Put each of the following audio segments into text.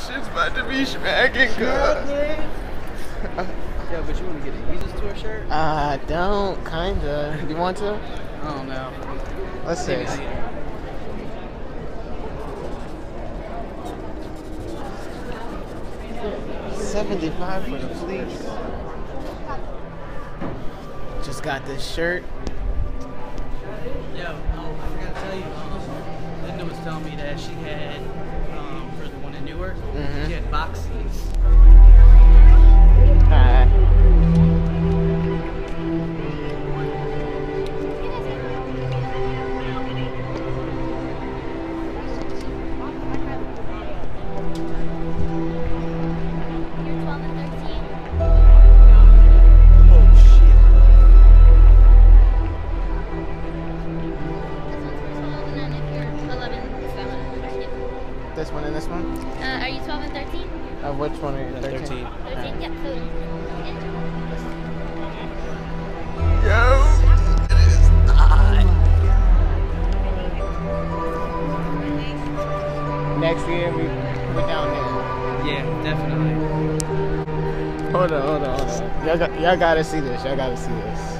this shit's about to be smacking good. Yeah, but you want to get a Yeezus tour shirt? I don't, kinda. Do you want to? I don't know. Let's see. Seventy-five for the fleece. Just got this shirt. Yo, oh, I forgot to tell you. Linda was telling me that she had for the one in Newark. Mhm. She had box seats. This one and this one? Uh, are you 12 and 13? Uh, which one are you? 13. 13. 13? Yep. So, Yo, it is hot. Next year we we're down there. Yeah, definitely. Hold on, hold on, hold on. Y'all, got, y'all gotta see this. Y'all gotta see this.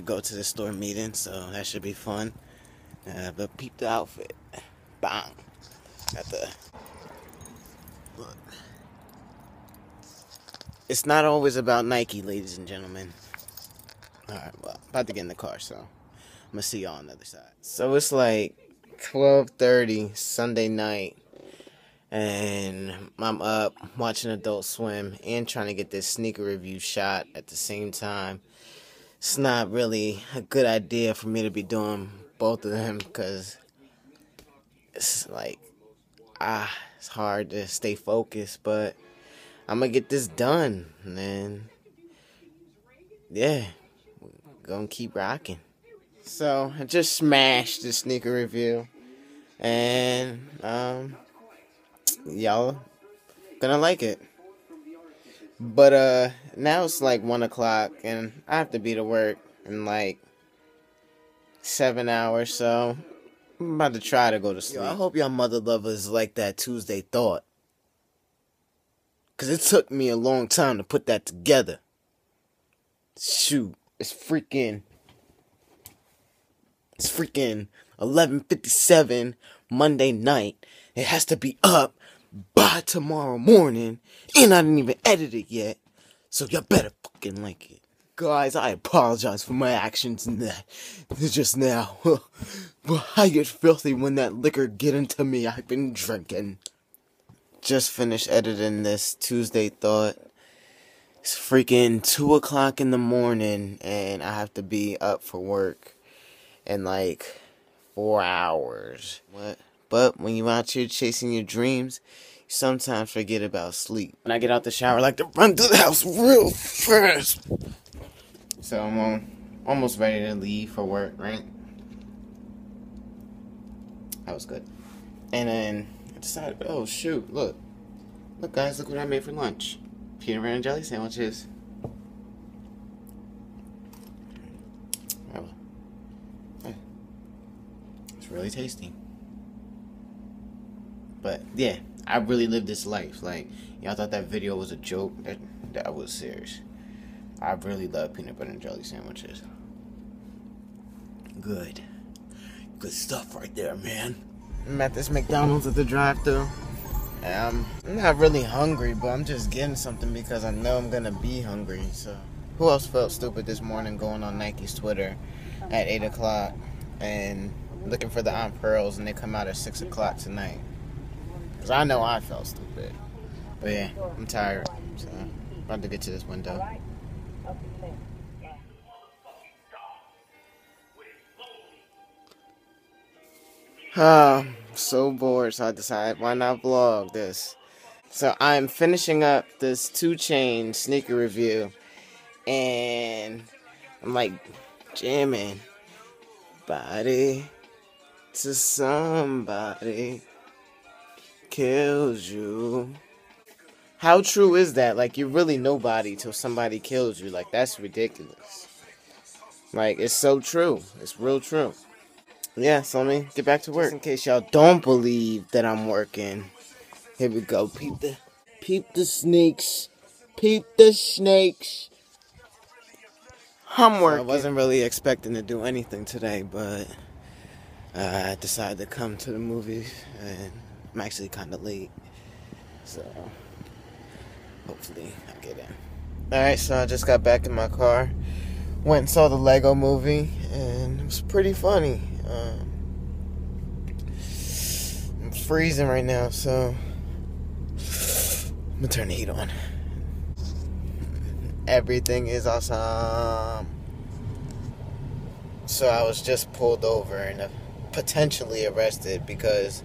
to go to the store meeting, so that should be fun. Uh, but peep the outfit. Bang. Got the. Look. It's not always about Nike, ladies and gentlemen. Alright, well, about to get in the car, so I'm gonna see y'all on the other side. So it's like 12:30 Sunday night and I'm up watching Adult Swim and trying to get this sneaker review shot at the same time. It's not really a good idea for me to be doing both of them because it's like ah, it's hard to stay focused. But I'm gonna get this done, and then yeah, gonna keep rocking. So I just smashed the sneaker review, and um y'all gonna like it. But uh now it's like one o'clock and I have to be to work in like seven hours, so I'm about to try to go to sleep. Yo, I hope y'all mother lovers like that Tuesday thought. Cause it took me a long time to put that together. Shoot, it's freaking it's freaking 11:57 Monday night. It has to be up by tomorrow morning, and I didn't even edit it yet. So y'all better fucking like it. Guys, I apologize for my actions in that just now. but I get filthy when that liquor get into me. I've been drinking. Just finished editing this Tuesday thought. It's freaking two o'clock in the morning, and I have to be up for work in like four hours. What? But when you're out here chasing your dreams, you sometimes forget about sleep. When I get out the shower, I like to run through the house real fast. So I'm almost ready to leave for work, right? That was good. And then I decided, oh shoot, look. Look guys, look what I made for lunch. Peanut butter and jelly sandwiches. It's really tasty. But yeah, I really lived this life. Like y'all thought that video was a joke. That that was serious. I really love peanut butter and jelly sandwiches. Good. Good stuff right there, man. I'm at this McDonald's at the drive thru um, I'm not really hungry, but I'm just getting something because I know I'm gonna be hungry. So, who else felt stupid this morning going on Nike's Twitter at 8 o'clock and looking for the Aunt Pearls and they come out at 6 o'clock tonight? Because I know I felt stupid. But yeah, I'm tired. So, about to get to this window. Ah, so bored, so I decided why not vlog this. So I'm finishing up this 2 Chain sneaker review, and I'm like jamming body to somebody kills you. How true is that? Like you're really nobody till somebody kills you. Like that's ridiculous. Like it's so true. It's real true yeah, so let me get back to work. Just in case y'all don't believe that I'm working. Here we go. Peep the peep the snakes. Peep the snakes. I'm working. I wasn't really expecting to do anything today, but uh, I decided to come to the movies and I'm actually kind of late. So hopefully I get in. Alright, so I just got back in my car. Went and saw the Lego movie and it was pretty funny. Um, I'm freezing right now, so I'm gonna turn the heat on. Everything is awesome. So I was just pulled over and potentially arrested because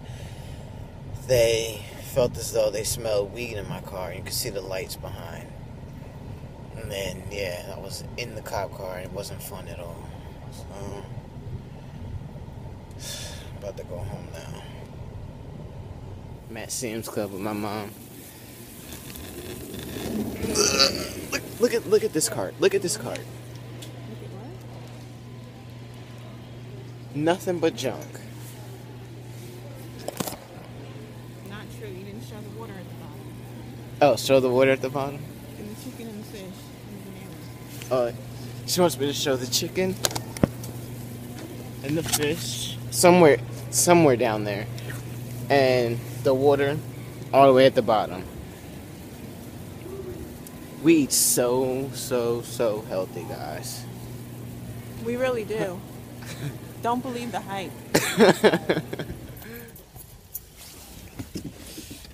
they felt as though they smelled weed in my car. You could see the lights behind. And then, yeah, I was in the cop car and it wasn't fun at all. So, about to go home now. I'm at Sam's Club with my mom. Look, look at look at this card. Look at this card. Nothing but junk. Not true. You didn't show the water at the bottom. Oh, show the water at the bottom. And the chicken and the fish and the Uh, bananas. she wants me to show the chicken and the fish somewhere somewhere down there. And the water all the way at the bottom. We eat so, so, so healthy, guys. We really do. Don't believe the hype.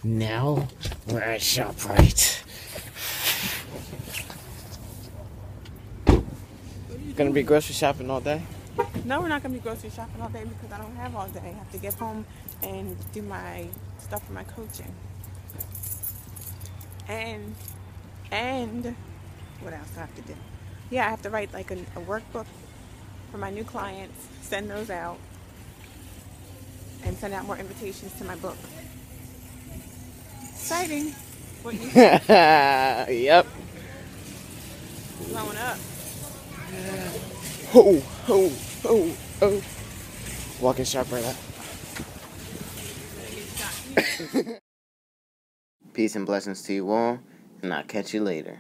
now we're at ShopRite. Gonna be grocery shopping all day? No, we're not going to be grocery shopping all day because I don't have all day. I have to get home and do my stuff for my coaching. And, and, what else do I have to do? Yeah, I have to write like a, a workbook for my new clients, send those out, and send out more invitations to my book. Exciting. What you yep. blowing up? Oh, oh, oh, oh. Walking ShopRite up. Peace and blessings to you all, and I'll catch you later.